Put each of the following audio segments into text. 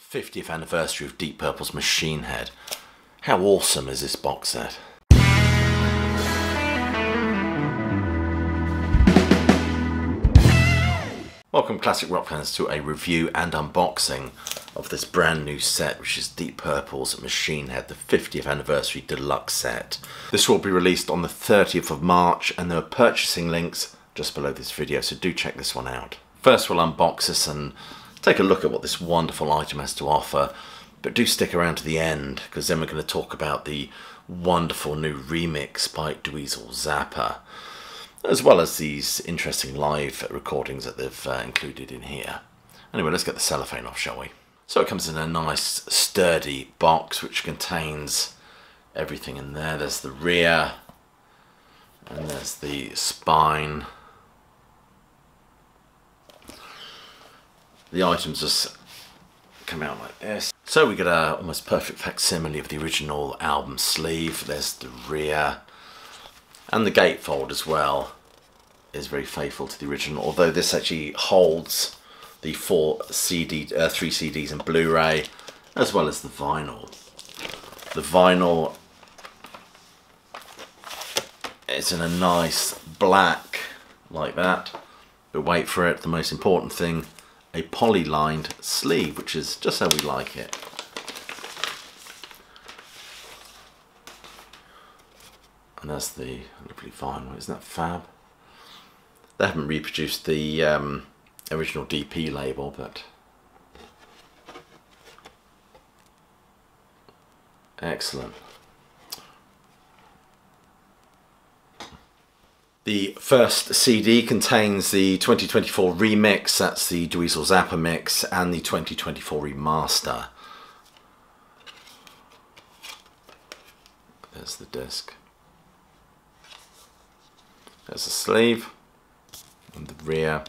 50th anniversary of Deep Purple's Machine Head. How awesome is this box set? Welcome Classic Rock fans to a review and unboxing of this brand new set which is Deep Purple's Machine Head, the 50th anniversary deluxe set. This will be released on the 30th of March and there are purchasing links just below this video so do check this one out. First we'll unbox this and take a look at what this wonderful item has to offer but do stick around to the end because then we're going to talk about the wonderful new remix by Dweezil Zappa as well as these interesting live recordings that they've uh, included in here. Anyway, let's get the cellophane off, shall we? So it comes in a nice sturdy box which contains everything in there. There's the rear and there's the spine. The items just come out like this. So we get a almost perfect facsimile of the original album sleeve. There's the rear and the gatefold as well is very faithful to the original although this actually holds the four CD, uh, three CDs and Blu-ray as well as the vinyl the vinyl is in a nice black like that but wait for it the most important thing a poly lined sleeve which is just how we like it and that's the lovely vinyl. Isn't that fab? They haven't reproduced the um, original DP label, but excellent. The first CD contains the 2024 remix, that's the Dweezil Zappa mix, and the 2024 remaster. There's the disc. There's the sleeve and the rear.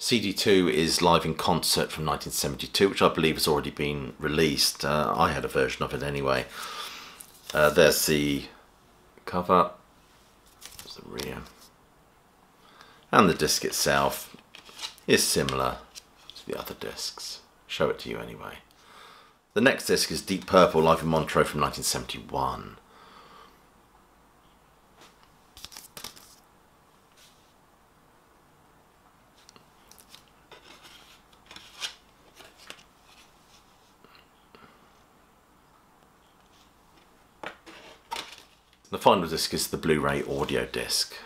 CD2 is live in concert from 1972, which I believe has already been released. Uh, I had a version of it anyway. Uh, there's the cover, the rear, and the disc itself is similar to the other discs. Show it to you anyway. The next disc is Deep Purple live in Montreux from 1971. Final disc is the Blu-ray audio disc.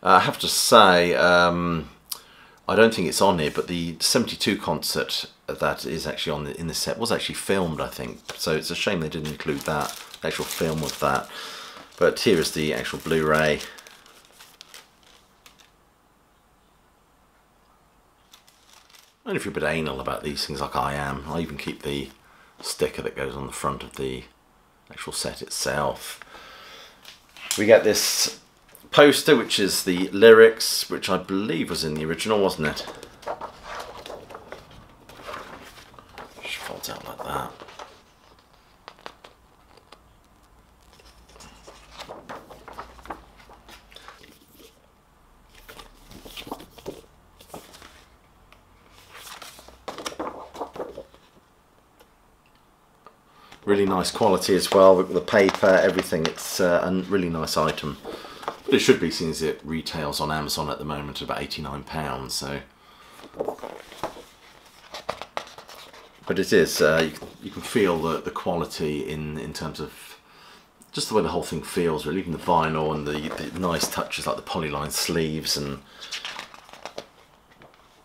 Uh, I have to say, um, I don't think it's on here, but the 72 concert that is actually on the, in the set was actually filmed, I think. So it's a shame they didn't include that, actual film of that. But here is the actual Blu-ray And if you're a bit anal about these things like I am, I'll even keep the sticker that goes on the front of the actual set itself. We get this poster, which is the lyrics, which I believe was in the original, wasn't it? Just folds out like that. Really nice quality as well. The paper everything it's uh, a really nice item. But it should be since it retails on Amazon at the moment at about 89 pounds so. But it is uh, you, can, you, can feel the, the quality in in terms of just the way the whole thing feels really. Even the vinyl and the, the nice touches like the polyline sleeves and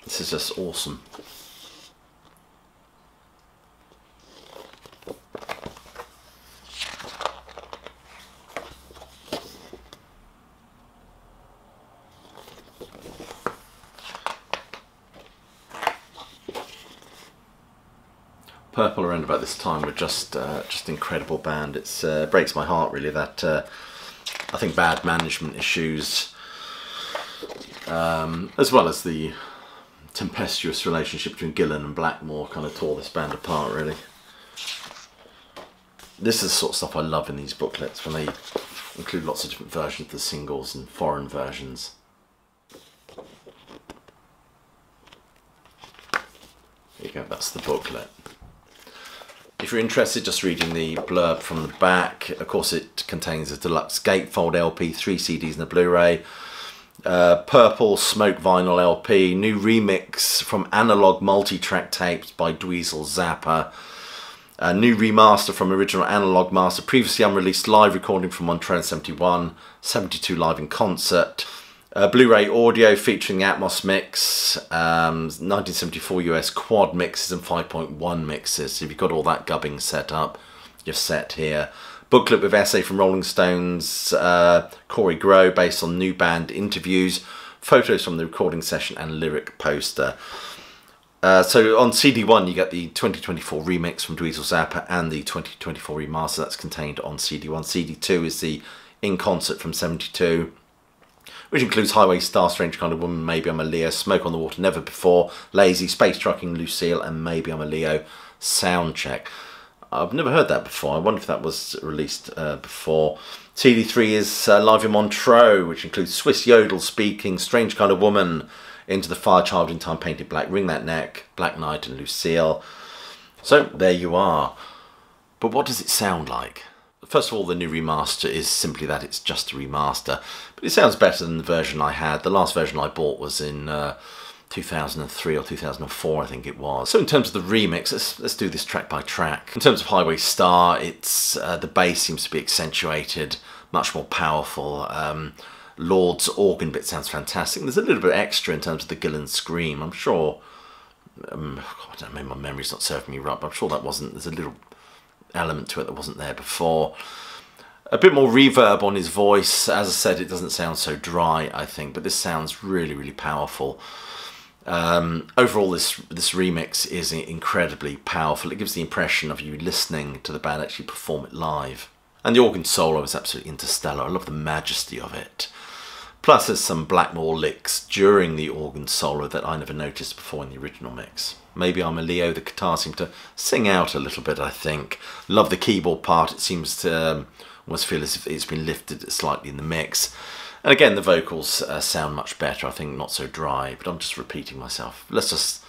this is just awesome Purple around about this time were just uh, just incredible band. It uh, breaks my heart really that uh, I think bad management issues, um, as well as the tempestuous relationship between Gillan and Blackmore, kind of tore this band apart really. This is the sort of stuff I love in these booklets when they include lots of different versions of the singles and foreign versions. There you go, that's the booklet. If you're interested, just reading the blurb from the back, of course it contains a deluxe gatefold LP, three CDs and a Blu-ray, uh, purple smoke vinyl LP, new remix from analog multi-track tapes by Dweezil Zappa, a new remaster from original analog master, previously unreleased live recording from Montreux 71, 72 live in concert, uh, Blu-ray audio featuring the Atmos mix, um, 1974 US quad mixes and 5.1 mixes. So you've got all that gubbing set up, you're set here. Booklet with essay from Rolling Stone's, uh, Kory Grow, based on new band interviews, photos from the recording session, and lyric poster. Uh, so on CD1 you get the 2024 remix from Dweezil Zappa and the 2024 remaster that's contained on CD1. CD2 is the in concert from 72 which includes Highway Star, Strange Kind of Woman, Maybe I'm a Leo, Smoke on the Water, Never Before, Lazy, Space Trucking, Lucille, and Maybe I'm a Leo sound check. I've never heard that before. I wonder if that was released uh, before. CD3 is uh, Live in Montreux, which includes Swiss Yodel Speed King, Strange Kind of Woman, Into the Fire, Child in Time, Paint It Black, Ring That Neck, Black Night, and Lucille. So there you are. But what does it sound like? First of all, the new remaster is simply that it's just a remaster, but it sounds better than the version I had. The last version I bought was in uh, 2003 or 2004, I think it was. So in terms of the remix, let's, let's do this track by track. In terms of Highway Star, it's uh, the bass seems to be accentuated, much more powerful. Um, Lord's organ bit sounds fantastic. There's a little bit extra in terms of the Gillan scream. I'm sure. Um, I don't know, my memory's not serving me right, but I'm sure that wasn't. There's a little element to it that wasn't there before. A bit more reverb on his voice. As I said, it doesn't sound so dry, I think, but this sounds really, really powerful. Um, overall, this this remix is incredibly powerful. It gives the impression of you listening to the band actually perform it live. And the organ solo is absolutely interstellar. I love the majesty of it. Plus, there's some Blackmore licks during the organ solo that I never noticed before in the original mix. Maybe I'm a Leo, the guitar seemed to sing out a little bit, I think. Love the keyboard part, it seems to um, almost feel as if it's been lifted slightly in the mix. And again, the vocals uh, sound much better, I think not so dry, but I'm just repeating myself. Let's just,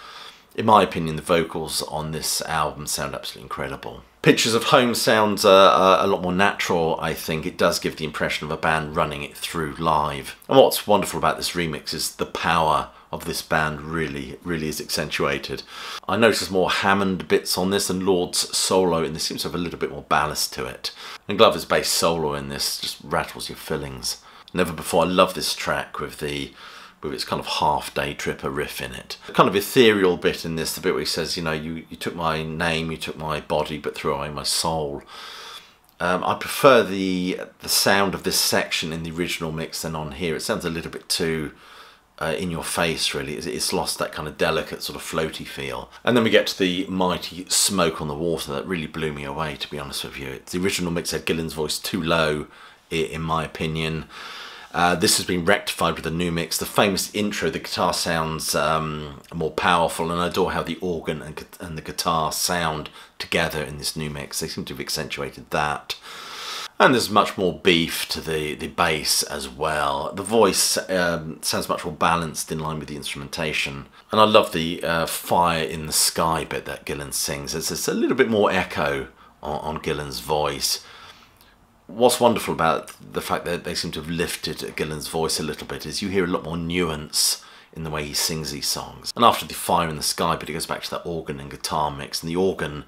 in my opinion, the vocals on this album sound absolutely incredible. Pictures of Home sounds a lot more natural, I think. It does give the impression of a band running it through live. And what's wonderful about this remix is the power of this band really, really is accentuated. I notice more Hammond bits on this and Lord's solo and this seems to have a little bit more ballast to it. And Glover's bass solo in this just rattles your fillings. Never before, I love this track with the with its kind of half day tripper riff in it. Kind of ethereal bit in this, the bit where he says, you know, you, you took my name, you took my body, but threw away my soul. Um, I prefer the the sound of this section in the original mix than on here. It sounds a little bit too uh, in your face really. It's, it's lost that kind of delicate sort of floaty feel. And then we get to the mighty smoke on the water that really blew me away to be honest with you. It's the original mix had Gillan's voice too low in my opinion. Uh, this has been rectified with a new mix. The famous intro, the guitar sounds um, more powerful, and I adore how the organ and, and the guitar sound together in this new mix. They seem to have accentuated that. And there's much more beef to the, the bass as well. The voice um, sounds much more balanced in line with the instrumentation. And I love the uh, fire in the sky bit that Gillan sings. There's, a little bit more echo on, on Gillan's voice what's wonderful about the fact that they seem to have lifted Gillan's voice a little bit is you hear a lot more nuance in the way he sings these songs. And after the fire in the sky, but it goes back to that organ and guitar mix, and the organ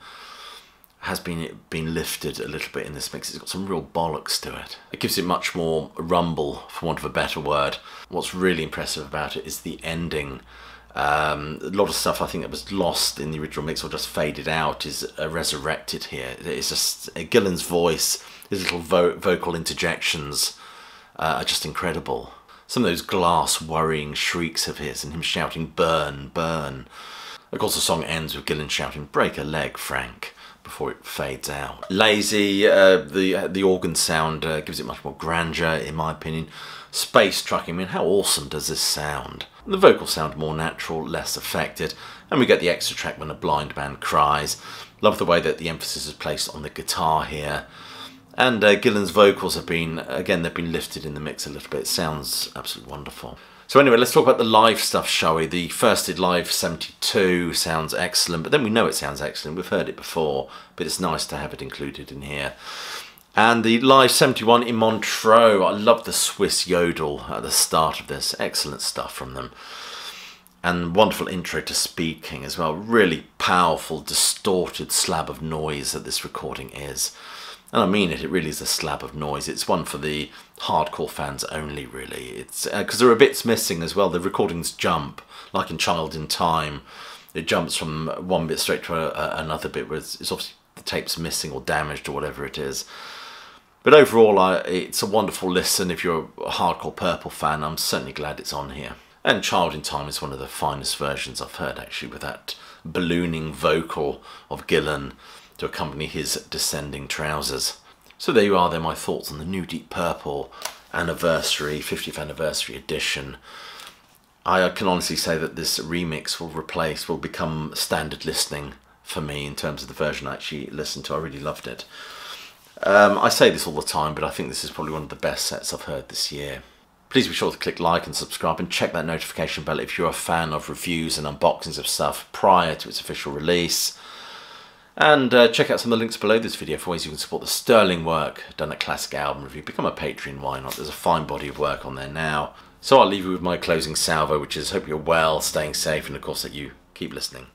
has been been lifted a little bit in this mix. It's got some real bollocks to it. It gives it much more rumble, for want of a better word. What's really impressive about it is the ending. Um, a lot of stuff I think that was lost in the original mix or just faded out is uh, resurrected here. It's just uh, Gillan's voice, his little vo vocal interjections uh, are just incredible. Some of those glass worrying shrieks of his and him shouting burn, burn. Of course the song ends with Gillan shouting break a leg Frank before it fades out. Lazy, uh, the uh, the organ sound uh, gives it much more grandeur, in my opinion. Space trucking, I mean, how awesome does this sound? The vocals sound more natural, less affected, and we get the extra track when a blind man cries. Love the way that the emphasis is placed on the guitar here. And uh, Gillan's vocals have been, again, they've been lifted in the mix a little bit. It sounds absolutely wonderful. So anyway, let's talk about the live stuff, shall we? The Firsted Live 72 sounds excellent, but then we know it sounds excellent. We've heard it before, but it's nice to have it included in here. And the Live 71 in Montreux, I love the Swiss yodel at the start of this. Excellent stuff from them. And wonderful intro to Speed King as well. Really powerful, distorted slab of noise that this recording is. And I mean it, it really is a slab of noise. It's one for the hardcore fans only, really. It's Because uh, there are bits missing as well. The recordings jump, like in Child in Time. It jumps from one bit straight to a, a, another bit where it's, it's obviously the tape's missing or damaged or whatever it is. But overall, it's a wonderful listen. If you're a hardcore Purple fan, I'm certainly glad it's on here. And Child in Time is one of the finest versions I've heard, actually, with that ballooning vocal of Gillan to accompany his descending trousers. So there you are, they're my thoughts on the new Deep Purple anniversary, 50th anniversary edition. I can honestly say that this remix will replace, will become standard listening for me in terms of the version I actually listened to. I really loved it. Um, I say this all the time, but I think this is probably one of the best sets I've heard this year. Please be sure to click like and subscribe and check that notification bell if you're a fan of reviews and unboxings of stuff prior to its official release. And uh, check out some of the links below this video for ways you can support the sterling work done at Classic Album Review. Become a Patreon, why not? There's a fine body of work on there now. So I'll leave you with my closing salvo, which is hope you're well, staying safe, and of course that you keep listening.